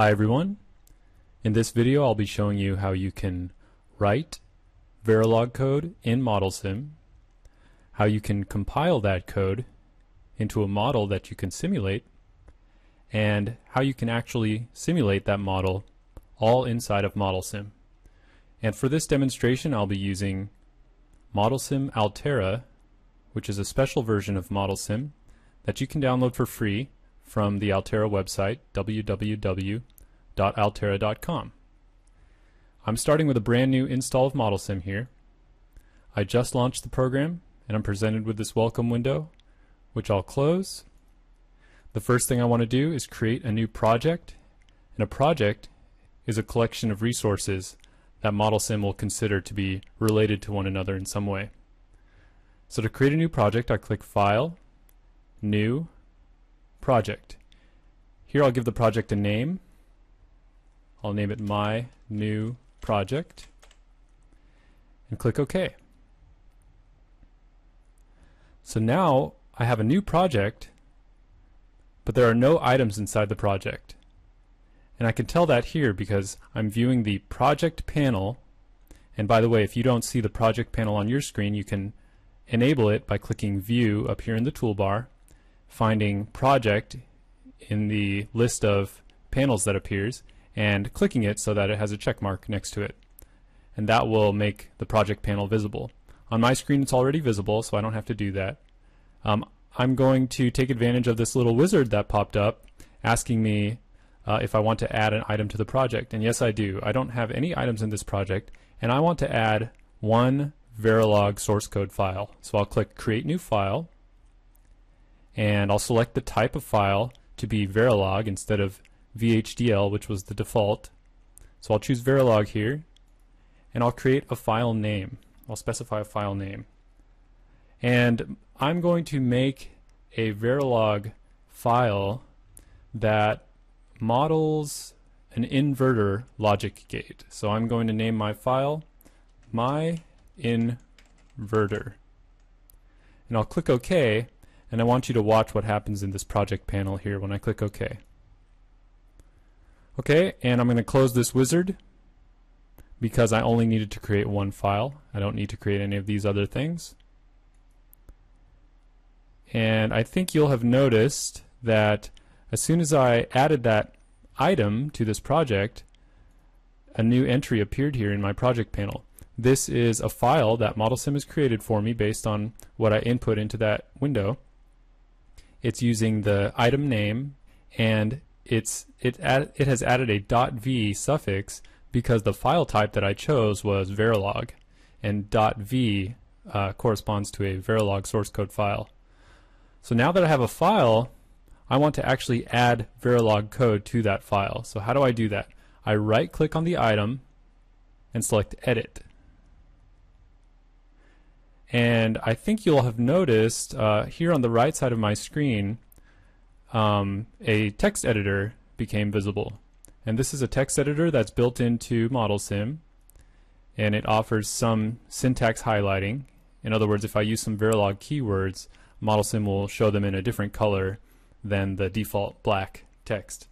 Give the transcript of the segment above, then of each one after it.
Hi everyone. In this video I'll be showing you how you can write Verilog code in ModelSim, how you can compile that code into a model that you can simulate, and how you can actually simulate that model all inside of ModelSim. And for this demonstration I'll be using ModelSim Altera, which is a special version of ModelSim that you can download for free from the Altera website, www.altera.com. I'm starting with a brand new install of ModelSim here. I just launched the program and I'm presented with this welcome window, which I'll close. The first thing I want to do is create a new project, and a project is a collection of resources that ModelSim will consider to be related to one another in some way. So to create a new project, I click File, New, project. Here I'll give the project a name. I'll name it my new project and click OK. So now I have a new project but there are no items inside the project. And I can tell that here because I'm viewing the project panel and by the way if you don't see the project panel on your screen you can enable it by clicking view up here in the toolbar finding project in the list of panels that appears and clicking it so that it has a check mark next to it. And that will make the project panel visible. On my screen it's already visible so I don't have to do that. Um, I'm going to take advantage of this little wizard that popped up asking me uh, if I want to add an item to the project. And yes I do. I don't have any items in this project and I want to add one Verilog source code file. So I'll click create new file and I'll select the type of file to be Verilog instead of VHDL which was the default. So I'll choose Verilog here and I'll create a file name. I'll specify a file name. And I'm going to make a Verilog file that models an inverter logic gate. So I'm going to name my file my inverter. And I'll click OK and I want you to watch what happens in this project panel here when I click OK. Okay, and I'm going to close this wizard because I only needed to create one file. I don't need to create any of these other things. And I think you'll have noticed that as soon as I added that item to this project, a new entry appeared here in my project panel. This is a file that ModelSim has created for me based on what I input into that window it's using the item name and it's it add, it has added a .v suffix because the file type that I chose was Verilog and .v uh, corresponds to a Verilog source code file. So now that I have a file, I want to actually add Verilog code to that file. So how do I do that? I right click on the item and select edit. And I think you'll have noticed uh, here on the right side of my screen, um, a text editor became visible. And this is a text editor that's built into ModelSim, and it offers some syntax highlighting. In other words, if I use some Verilog keywords, ModelSim will show them in a different color than the default black text.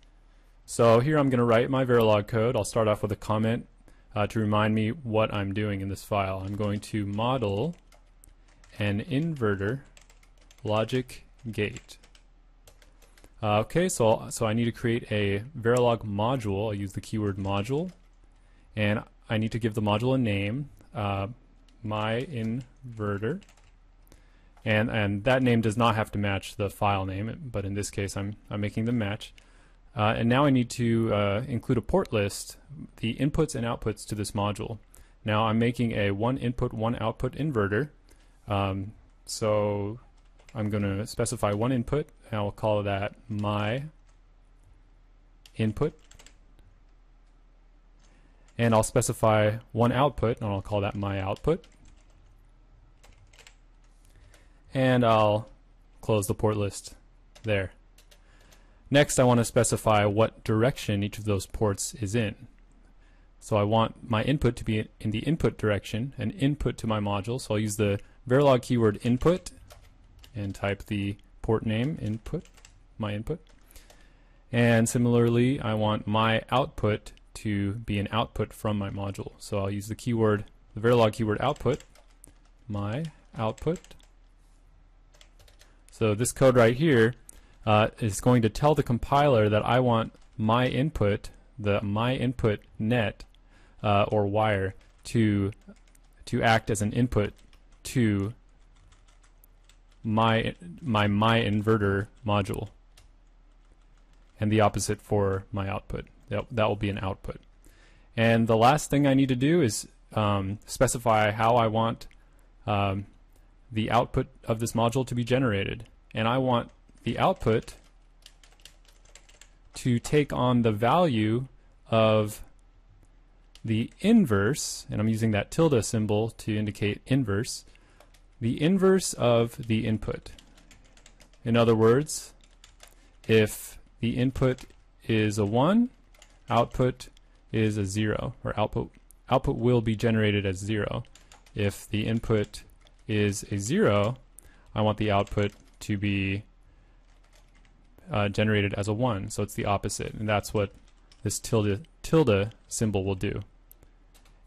So here I'm going to write my Verilog code. I'll start off with a comment uh, to remind me what I'm doing in this file. I'm going to model an inverter logic gate. Uh, okay, so, so I need to create a Verilog module. I'll use the keyword module. And I need to give the module a name, uh, my inverter. And, and that name does not have to match the file name, but in this case I'm, I'm making them match. Uh, and now I need to uh, include a port list, the inputs and outputs to this module. Now I'm making a one input, one output inverter um, so I'm going to specify one input, and I'll call that my input. And I'll specify one output, and I'll call that my output. And I'll close the port list there. Next, I want to specify what direction each of those ports is in. So I want my input to be in the input direction, an input to my module, so I'll use the Verilog keyword input and type the port name input, my input. And similarly, I want my output to be an output from my module. So I'll use the keyword, the Verilog keyword output, my output. So this code right here uh, is going to tell the compiler that I want my input, the my input net uh, or wire, to to act as an input to my my my inverter module, and the opposite for my output. That that will be an output. And the last thing I need to do is um, specify how I want um, the output of this module to be generated. And I want the output to take on the value of the inverse, and I'm using that tilde symbol to indicate inverse, the inverse of the input. In other words, if the input is a 1, output is a 0, or output, output will be generated as 0. If the input is a 0, I want the output to be uh, generated as a 1, so it's the opposite, and that's what this tilde, tilde symbol will do.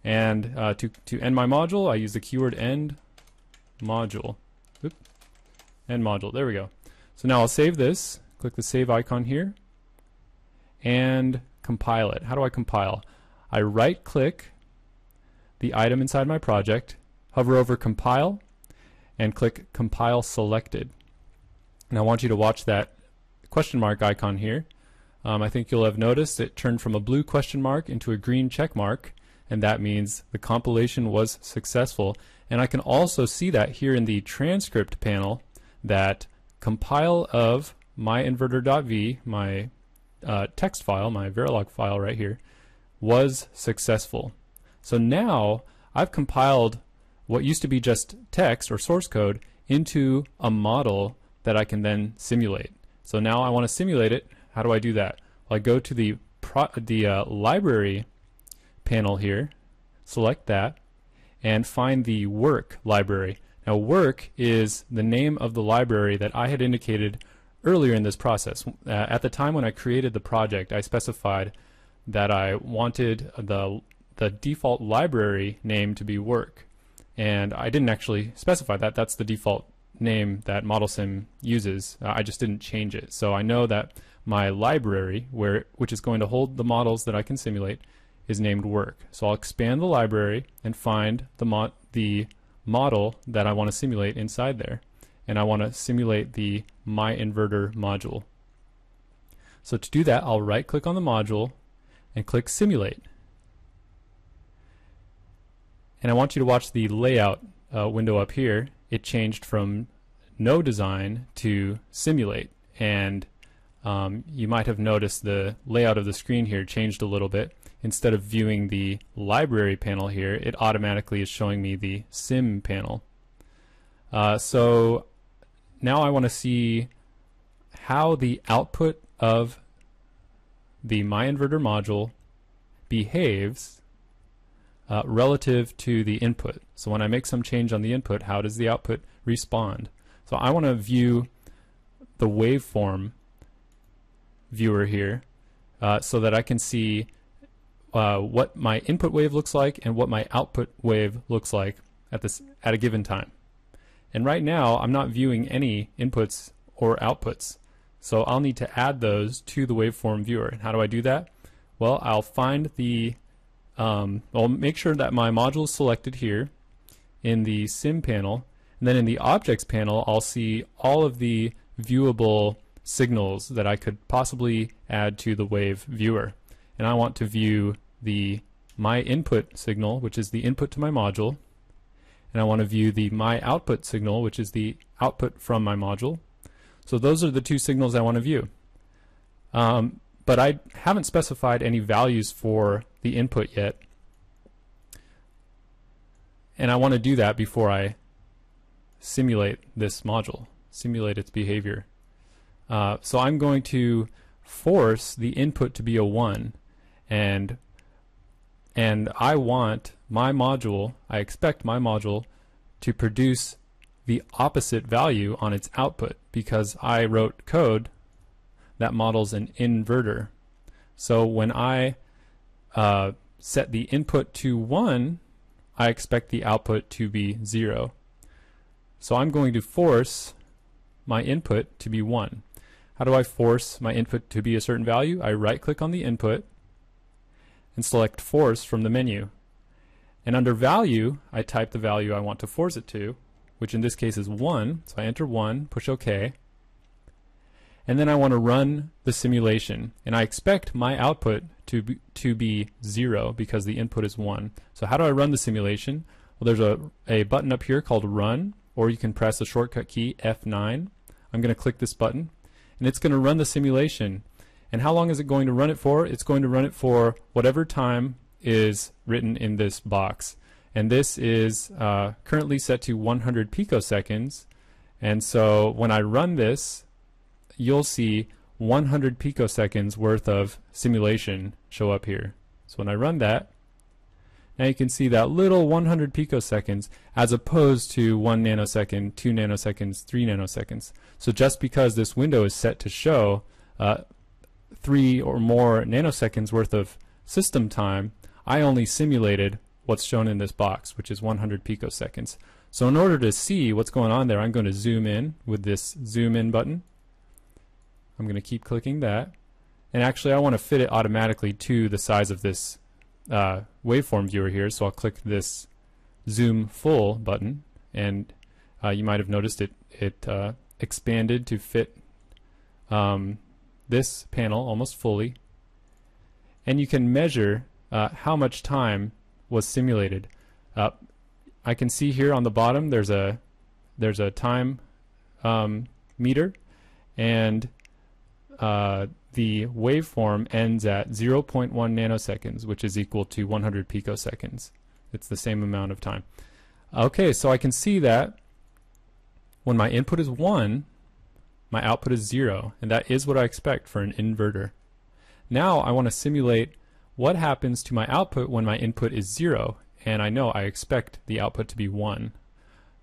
And uh, to, to end my module, I use the keyword end module. Oop. End module, there we go. So now I'll save this, click the save icon here, and compile it. How do I compile? I right click the item inside my project, hover over compile, and click compile selected. And I want you to watch that question mark icon here. Um, I think you'll have noticed it turned from a blue question mark into a green check mark, and that means the compilation was successful. And I can also see that here in the transcript panel that compile of myinverter.v, my uh, text file, my Verilog file right here, was successful. So now I've compiled what used to be just text or source code into a model that I can then simulate. So now I want to simulate it. How do I do that? Well, I go to the the uh, library panel here, select that, and find the work library. Now work is the name of the library that I had indicated earlier in this process. Uh, at the time when I created the project, I specified that I wanted the the default library name to be work. And I didn't actually specify that. That's the default name that ModelSim uses. Uh, I just didn't change it. So I know that my library, where which is going to hold the models that I can simulate, is named work. So I'll expand the library and find the mo the model that I want to simulate inside there. And I want to simulate the my inverter module. So to do that, I'll right click on the module and click simulate. And I want you to watch the layout uh, window up here it changed from no design to simulate. And um, you might have noticed the layout of the screen here changed a little bit. Instead of viewing the library panel here, it automatically is showing me the sim panel. Uh, so now I want to see how the output of the MyInverter module behaves uh, relative to the input. So when I make some change on the input, how does the output respond? So I want to view the waveform viewer here uh, so that I can see uh, what my input wave looks like and what my output wave looks like at this at a given time. And right now I'm not viewing any inputs or outputs. So I'll need to add those to the waveform viewer. And how do I do that? Well, I'll find the um, I'll make sure that my module is selected here in the sim panel and then in the objects panel I'll see all of the viewable signals that I could possibly add to the wave viewer and I want to view the my input signal which is the input to my module and I want to view the my output signal which is the output from my module so those are the two signals I want to view um, but I haven't specified any values for the input yet. And I want to do that before I simulate this module, simulate its behavior. Uh, so I'm going to force the input to be a 1 and and I want my module, I expect my module to produce the opposite value on its output because I wrote code that model's an inverter. So when I uh, set the input to 1, I expect the output to be 0. So I'm going to force my input to be 1. How do I force my input to be a certain value? I right click on the input and select force from the menu. And under value, I type the value I want to force it to, which in this case is 1. So I enter 1, push OK. And then I want to run the simulation. And I expect my output to be, to be 0 because the input is 1. So how do I run the simulation? Well, there's a, a button up here called Run, or you can press the shortcut key F9. I'm going to click this button, and it's going to run the simulation. And how long is it going to run it for? It's going to run it for whatever time is written in this box. And this is uh, currently set to 100 picoseconds. And so when I run this, you'll see 100 picoseconds worth of simulation show up here. So when I run that, now you can see that little 100 picoseconds as opposed to 1 nanosecond, 2 nanoseconds, 3 nanoseconds. So just because this window is set to show uh, 3 or more nanoseconds worth of system time, I only simulated what's shown in this box, which is 100 picoseconds. So in order to see what's going on there, I'm going to zoom in with this zoom in button. I'm going to keep clicking that. And actually, I want to fit it automatically to the size of this uh, waveform viewer here, so I'll click this zoom full button, and uh, you might have noticed it, it uh, expanded to fit um, this panel almost fully. And you can measure uh, how much time was simulated. Uh, I can see here on the bottom there's a there's a time um, meter, and uh, the waveform ends at 0.1 nanoseconds, which is equal to 100 picoseconds. It's the same amount of time. Okay, so I can see that when my input is 1, my output is 0, and that is what I expect for an inverter. Now I want to simulate what happens to my output when my input is 0, and I know I expect the output to be 1.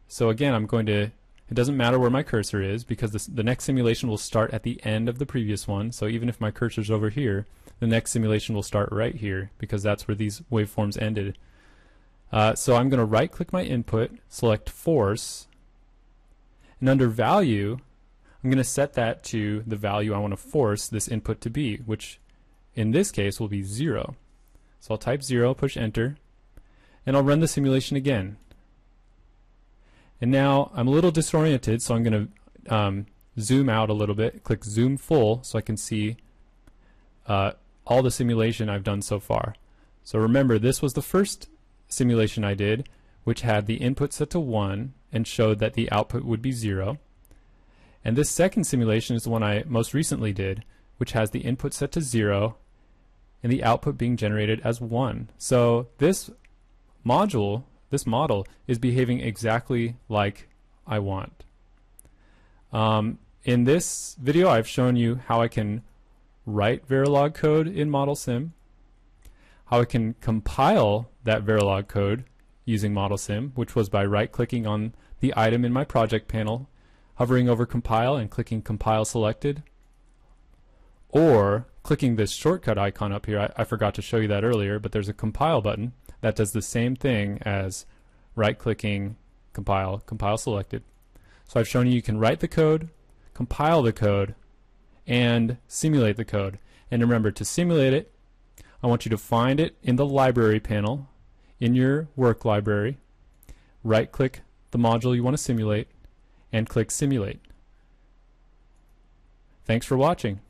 So again, I'm going to it doesn't matter where my cursor is because this, the next simulation will start at the end of the previous one. So even if my cursor is over here, the next simulation will start right here because that's where these waveforms ended. Uh, so I'm going to right click my input, select force, and under value, I'm going to set that to the value I want to force this input to be, which in this case will be 0. So I'll type 0, push enter, and I'll run the simulation again. And now I'm a little disoriented, so I'm going to um, zoom out a little bit, click zoom full so I can see uh, all the simulation I've done so far. So remember, this was the first simulation I did, which had the input set to 1 and showed that the output would be 0. And this second simulation is the one I most recently did, which has the input set to 0 and the output being generated as 1. So this module this model is behaving exactly like I want. Um, in this video, I've shown you how I can write Verilog code in ModelSim, how I can compile that Verilog code using ModelSim, which was by right-clicking on the item in my project panel, hovering over compile and clicking compile selected, or clicking this shortcut icon up here. I, I forgot to show you that earlier, but there's a compile button that does the same thing as right clicking, compile, compile selected. So I've shown you you can write the code, compile the code, and simulate the code. And remember, to simulate it, I want you to find it in the library panel in your work library, right click the module you want to simulate, and click simulate. Thanks for watching.